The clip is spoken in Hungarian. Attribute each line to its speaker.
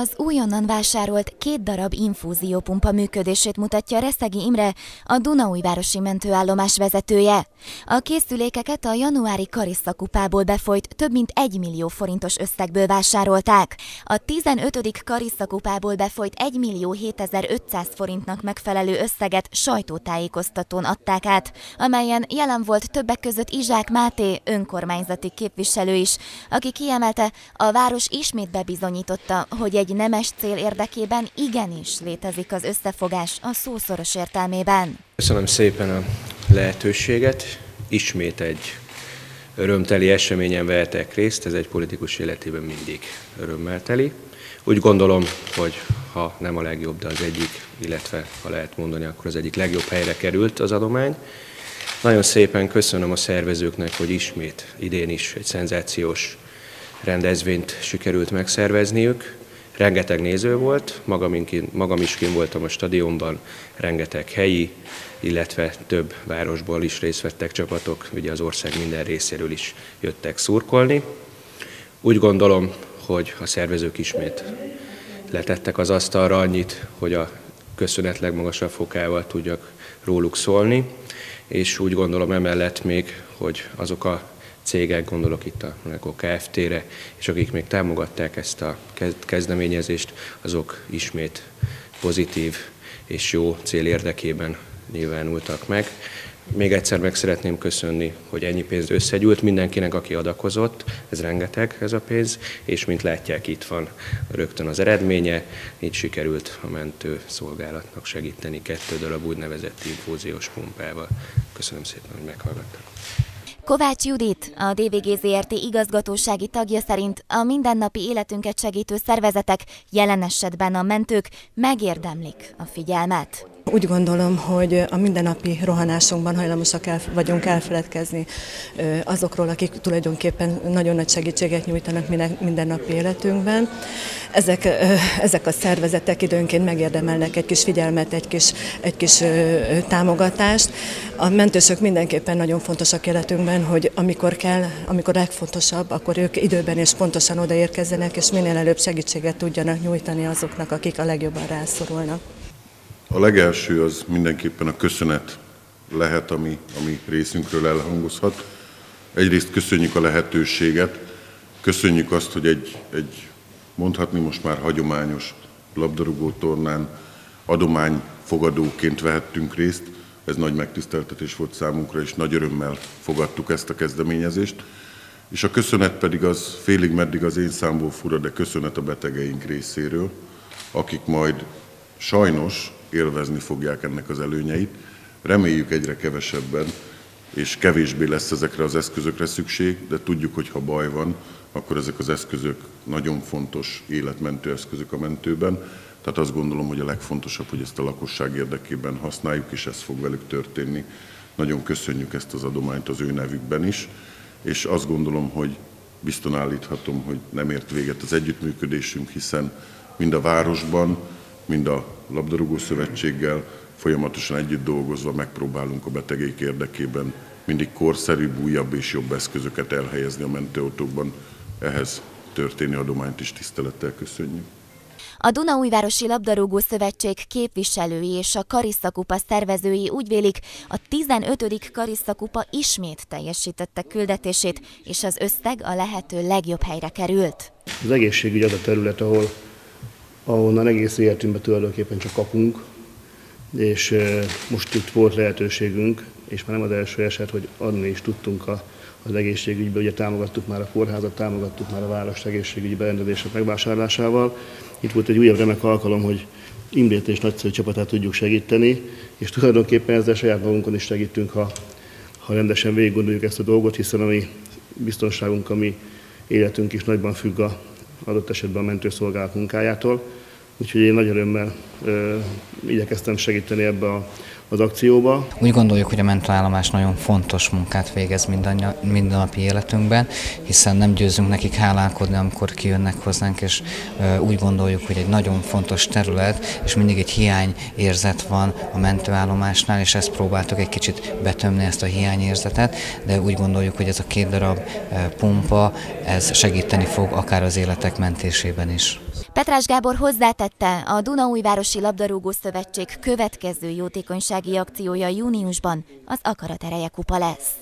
Speaker 1: Az újonnan vásárolt két darab infúziópumpa működését mutatja Reszegi Imre, a Dunaújvárosi mentőállomás vezetője. A készülékeket a januári Karissza-kupából befolyt több mint 1 millió forintos összegből vásárolták. A 15. Karissza-kupából befolyt 1 millió 7500 forintnak megfelelő összeget sajtótájékoztatón adták át, amelyen jelen volt többek között Izsák Máté, önkormányzati képviselő is, aki kiemelte, a város ismét bebizonyította, hogy egy nemes cél érdekében igenis létezik az összefogás a szószoros értelmében.
Speaker 2: Köszönöm szépen a lehetőséget. Ismét egy örömteli eseményen vehetek részt, ez egy politikus életében mindig örömmel teli. Úgy gondolom, hogy ha nem a legjobb, de az egyik, illetve ha lehet mondani, akkor az egyik legjobb helyre került az adomány. Nagyon szépen köszönöm a szervezőknek, hogy ismét idén is egy szenzációs rendezvényt sikerült megszervezniük. Rengeteg néző volt, magam, magam is kim voltam a stadionban, rengeteg helyi, illetve több városból is részt vettek csapatok, ugye az ország minden részéről is jöttek szurkolni. Úgy gondolom, hogy a szervezők ismét letettek az asztalra annyit, hogy a köszönet legmagasabb fokával tudjak róluk szólni, és úgy gondolom emellett még, hogy azok a cégek, gondolok itt a Monaco Kft-re, és akik még támogatták ezt a kezdeményezést, azok ismét pozitív és jó cél érdekében nyilvánultak meg. Még egyszer meg szeretném köszönni, hogy ennyi pénz összegyűlt mindenkinek, aki adakozott, ez rengeteg ez a pénz, és mint látják, itt van rögtön az eredménye, így sikerült a mentő szolgálatnak segíteni kettő darab úgynevezett infúziós pumpával. Köszönöm szépen, hogy meghallgattak.
Speaker 1: Kovács Judit, a DVG ZRT igazgatósági tagja szerint a mindennapi életünket segítő szervezetek, jelen esetben a mentők megérdemlik a figyelmet.
Speaker 3: Úgy gondolom, hogy a mindennapi rohanásunkban hajlamosak el, vagyunk elfeledkezni azokról, akik tulajdonképpen nagyon nagy segítséget nyújtanak mindennapi életünkben. Ezek, ezek a szervezetek időnként megérdemelnek egy kis figyelmet, egy kis, egy kis támogatást. A mentősök mindenképpen nagyon fontosak életünkben, hogy amikor kell, amikor legfontosabb, akkor ők időben és pontosan odaérkezzenek, és minél előbb segítséget tudjanak nyújtani azoknak, akik a legjobban rászorulnak.
Speaker 4: A legelső az mindenképpen a köszönet lehet, ami, ami részünkről elhangozhat. Egyrészt köszönjük a lehetőséget, köszönjük azt, hogy egy, egy mondhatni most már hagyományos labdarúgó tornán adományfogadóként vehettünk részt. Ez nagy megtiszteltetés volt számunkra, és nagy örömmel fogadtuk ezt a kezdeményezést. És a köszönet pedig az félig meddig az én számból fura, de köszönet a betegeink részéről, akik majd sajnos élvezni fogják ennek az előnyeit. Reméljük egyre kevesebben, és kevésbé lesz ezekre az eszközökre szükség, de tudjuk, hogy ha baj van, akkor ezek az eszközök nagyon fontos életmentő eszközök a mentőben. Tehát azt gondolom, hogy a legfontosabb, hogy ezt a lakosság érdekében használjuk, és ez fog velük történni. Nagyon köszönjük ezt az adományt az ő nevükben is, és azt gondolom, hogy bizton állíthatom, hogy nem ért véget az együttműködésünk, hiszen mind a városban, mind a labdarúgó szövetséggel folyamatosan együtt dolgozva megpróbálunk a betegek érdekében mindig korszerűbb, újabb és jobb eszközöket elhelyezni a mentőautókban. Ehhez történő adományt is tisztelettel köszönjük.
Speaker 1: A Dunaújvárosi Labdarúgó Szövetség képviselői és a Kariszakupa szervezői úgy vélik, a 15. Kariszakupa ismét teljesítette küldetését, és az összeg a lehető legjobb helyre került.
Speaker 5: Az egészségügy az a terület, ahol ahonnan egész életünkben tulajdonképpen csak kapunk, és most itt volt lehetőségünk, és már nem az első eset, hogy adni is tudtunk a, az egészségügybe, ugye támogattuk már a kórházat, támogattuk már a város egészségügyi berendezések megvásárlásával. Itt volt egy újabb remek alkalom, hogy Imrét és nagyszerű csapatát tudjuk segíteni, és tulajdonképpen ezzel saját magunkon is segítünk, ha, ha rendesen végig ezt a dolgot, hiszen a mi biztonságunk, a mi életünk is nagyban függ a adott esetben a mentőszolgálat munkájától. Úgyhogy én nagy örömmel ö, igyekeztem segíteni ebbe a, az akcióba.
Speaker 6: Úgy gondoljuk, hogy a mentőállomás nagyon fontos munkát végez minden, mindennapi életünkben, hiszen nem győzünk nekik hálálkodni, amikor kijönnek hozzánk, és ö, úgy gondoljuk, hogy egy nagyon fontos terület, és mindig egy hiány érzet van a mentőállomásnál, és ezt próbáltuk egy kicsit betömni ezt a hiányérzetet, de úgy gondoljuk, hogy ez a két darab pumpa, ez segíteni fog akár az életek mentésében is.
Speaker 1: Petrás Gábor hozzátette, a Dunaújvárosi Labdarúgó Szövetség következő jótékonysági akciója júniusban az Akaratereje kupa lesz.